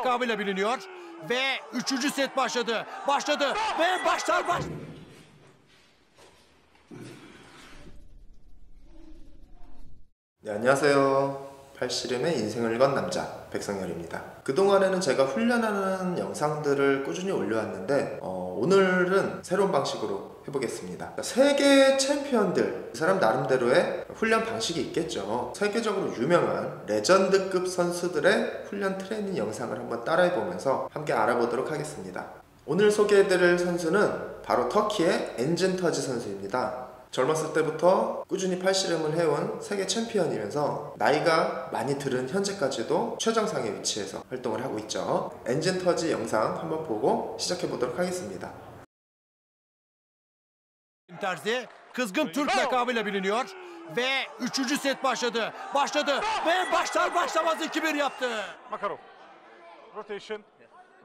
lakabıyla biliniyor. Ve üçüncü set başladı. Başladı ve başlar baş... 네, 안녕하세요. 팔씨름의 인생을 건 남자 백성열입니다. 그동안에는 제가 훈련하는 영상들을 꾸준히 올려왔는데 어, 오늘은 새로운 방식으로 해보겠습니다. 세계 챔피언들 이 사람 나름대로의 훈련 방식이 있겠죠. 세계적으로 유명한 레전드급 선수들의 훈련 트레이닝 영상을 한번 따라해보면서 함께 알아보도록 하겠습니다. 오늘 소개해드릴 선수는 바로 터키의 엔진 터지 선수입니다. 젊었을 때부터 꾸준히 팔씨름을 해온 세계 챔피언이면서 나이가 많이 들은 현재까지도 최정상의 위치에서 활동을 하고 있죠. 엔진 터지 영상 한번 보고 시작해 보도록 하겠습니다. Terzi kızgın Türk lakabıyla biliniyor. Ve üçüncü set başladı. Başladı ve başlar başlamaz 2-1 yaptı. Makarov. Rotation.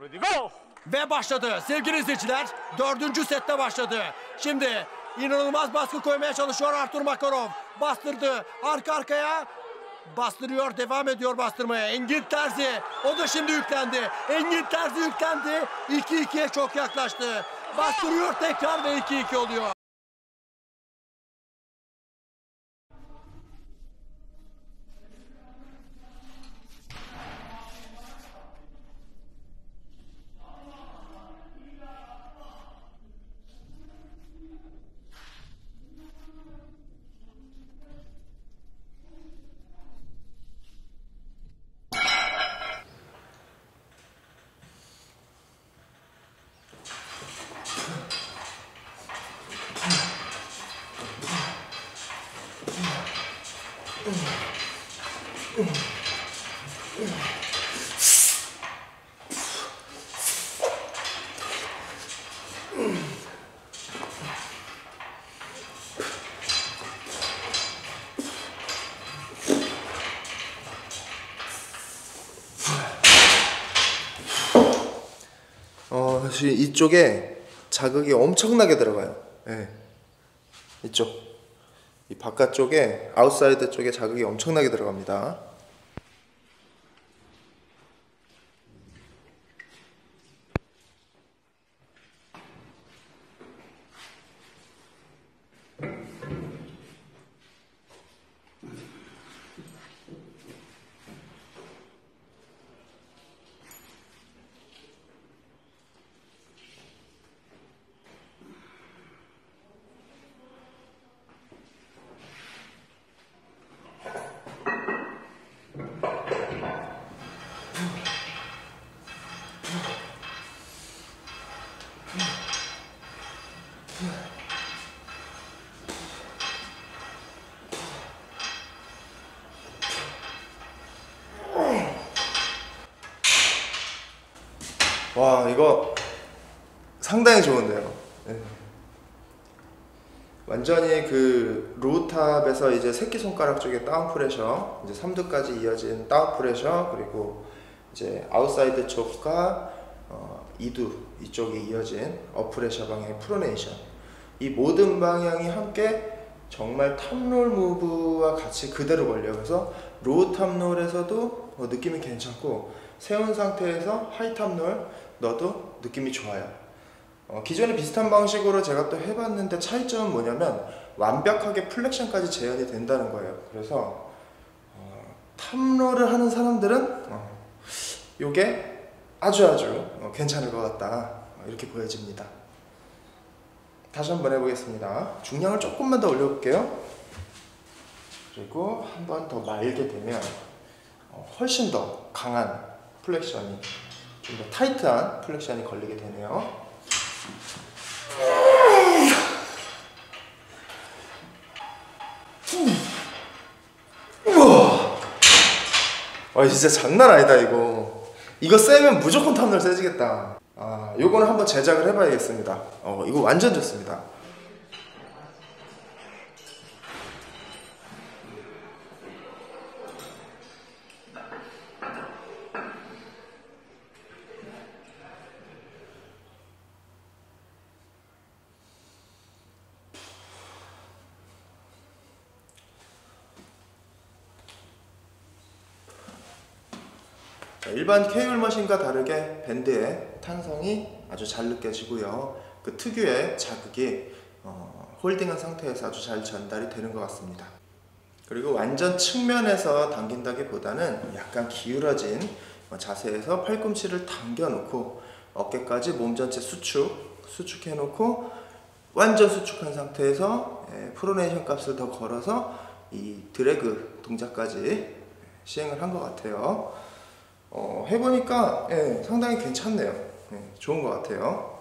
Ready, go! Ve başladı. Sevgili izleyiciler dördüncü sette başladı. Şimdi inanılmaz baskı koymaya çalışıyor Artur Makarov. Bastırdı arka arkaya. Bastırıyor devam ediyor bastırmaya. Engin Terzi o da şimdi yüklendi. Engin Terzi yüklendi. 2-2'ye çok yaklaştı. Bastırıyor tekrar ve 2-2 oluyor. 어, 이쪽에 자극이 엄청나게 들어가요. 예. 이쪽. 이 바깥쪽에 outside 쪽에 자극이 엄청나게 들어갑니다. 와 이거 상당히 좋은데요. 예. 완전히 그 low top에서 이제 새끼 손가락 쪽에 down pressure, 이제 3두까지 이어진 down pressure 그리고 이제 outside 쪽과 어, 2두 이쪽에 이어진 up pressure 방향의 pronation 이 모든 방향이 함께 정말 top roll move와 같이 그대로 걸려요. 그래서 low top roll에서도 어, 느낌이 괜찮고 세운 상태에서 high top roll 넣어도 느낌이 좋아요. 어, 기존에 비슷한 방식으로 제가 또 해봤는데 차이점은 뭐냐면 완벽하게 flexion까지 재현이 된다는 거예요. 그래서 어, top roll을 하는 사람들은 어, 요게 아주 아주 어, 괜찮을 것 같다 어, 이렇게 보여집니다. 다시 한번 해보겠습니다. 중량을 조금만 더 올려볼게요. 그리고 한 번 더 말게 되면 어, 훨씬 더 강한 flexion이 좀 더 타이트한 flexion이 걸리게 되네요. 와 진짜 장난 아니다 이거. 이거 세면 무조건 top roll 세지겠다. 아 요거는 한번 제작을 해봐야겠습니다. 어 이거 완전 좋습니다 일반 케이블 머신과 다르게 밴드의 탄성이 아주 잘 느껴지고요. 그 특유의 자극이 어, 홀딩한 상태에서 아주 잘 전달이 되는 것 같습니다. 그리고 완전 측면에서 당긴다기보다는 약간 기울어진 어, 자세에서 팔꿈치를 당겨놓고 어깨까지 몸 전체 수축, 수축해놓고 완전 수축한 상태에서 예, 프로네이션 값을 더 걸어서 이 드래그 동작까지 시행을 한 것 같아요. 어, 해보니까 예, 상당히 괜찮네요. 예, 좋은 것 같아요.